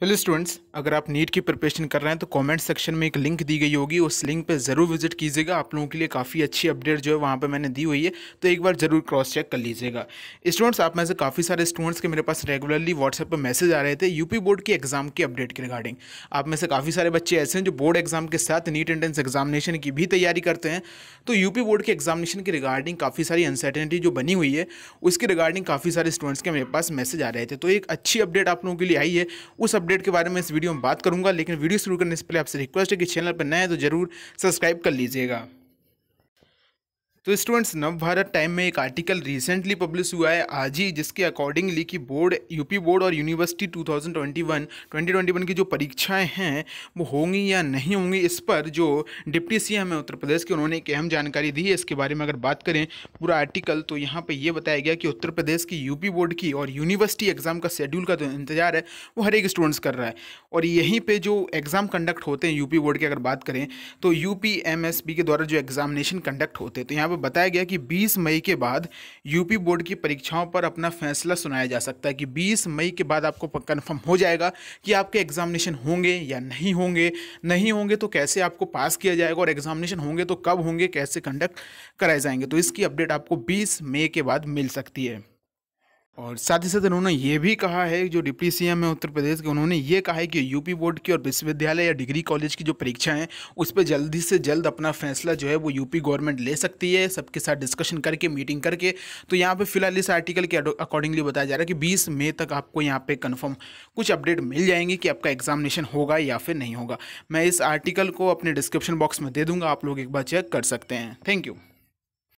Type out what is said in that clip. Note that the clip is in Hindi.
हेलो स्टूडेंट्स अगर आप नीट की प्रिपरेशन कर रहे हैं तो कमेंट सेक्शन में एक लिंक दी गई होगी। उस लिंक पे ज़रूर विज़िट कीजिएगा। आप लोगों के लिए काफ़ी अच्छी अपडेट जो है, वहाँ पे मैंने दी हुई है। तो एक बार ज़रूर क्रॉस चेक कर लीजिएगा। स्टूडेंट्स आप में से काफ़ी सारे स्टूडेंट्स के मेरे पास रेगुलरली व्हाट्सएप पर मैसेज आ रहे थे यूपी बोर्ड की एग्ज़ाम की अपडेट के रिगार्डिंग आप में से काफ़ी सारे बच्चे ऐसे हैं जो बोर्ड एग्ज़ाम के साथ नीट एंट्रेंस एग्जामिनेशन की भी तैयारी करते हैं। तो यूपी बोर्ड के एग्जामिनेशन के रिगार्डिंग काफ़ी सारी अनसर्टेनिटी जो बनी हुई है, उसके रिगार्डिंग काफ़ी सारे स्टूडेंट्स के मेरे पास मैसेज आ रहे थे। तो एक अच्छी अपडेट आप लोगों के लिए आई है। उस अपडेट के बारे में इस वीडियो में बात करूँगा, लेकिन वीडियो शुरू करने से पहले आपसे रिक्वेस्ट है कि चैनल पर नए हैं तो ज़रूर सब्सक्राइब कर लीजिएगा। तो स्टूडेंट्स नव भारत टाइम में एक आर्टिकल रिसेंटली पब्लिश हुआ है आज ही, जिसके अकॉर्डिंगली कि बोर्ड यूपी बोर्ड और यूनिवर्सिटी 2021 2021 की जो परीक्षाएँ हैं, वो होंगी या नहीं होंगी, इस पर जो डिप्टी सीएम है उत्तर प्रदेश के, उन्होंने एक अहम जानकारी दी है। इसके बारे में अगर बात करें, पूरा आर्टिकल तो यहाँ पर यह बताया गया कि उत्तर प्रदेश की यूपी बोर्ड की और यूनिवर्सिटी एग्ज़ाम का शेड्यूल का जो इंतज़ार है, वो हर एक स्टूडेंट्स कर रहा है। और यहीं पर जो एग्ज़ाम कंडक्ट होते हैं यूपी बोर्ड की, अगर बात करें तो यू के द्वारा जो एग्जामिनेशन कंडक्ट होते हैं तो यहाँ पर बताया गया कि 20 मई के बाद यूपी बोर्ड की परीक्षाओं पर अपना फैसला सुनाया जा सकता है कि 20 मई के बाद आपको कन्फर्म हो जाएगा कि आपके एग्जामिनेशन होंगे या नहीं होंगे। नहीं होंगे तो कैसे आपको पास किया जाएगा और एग्जामिनेशन होंगे तो कब होंगे, कैसे कंडक्ट कराए जाएँगे। तो इसकी अपडेट आपको बीस मई के बाद मिल सकती है। और साथ ही साथ उन्होंने ये भी कहा है जो डिप्टी सी एम है उत्तर प्रदेश के, उन्होंने ये कहा है कि यूपी बोर्ड की और विश्वविद्यालय या डिग्री कॉलेज की जो परीक्षा है, उस पर जल्दी से जल्द अपना फैसला जो है वो यूपी गवर्नमेंट ले सकती है, सबके साथ डिस्कशन करके मीटिंग करके। तो यहाँ पे फ़िलहाल इस आर्टिकल के अकॉर्डिंगली बताया जा रहा है कि बीस मई तक आपको यहाँ पर कन्फर्म कुछ अपडेट मिल जाएँगी कि आपका एग्जामिनेशन होगा या फिर नहीं होगा। मैं इस आर्टिकल को अपने डिस्क्रिप्शन बॉक्स में दे दूँगा, आप लोग एक बार चेक कर सकते हैं। Thank you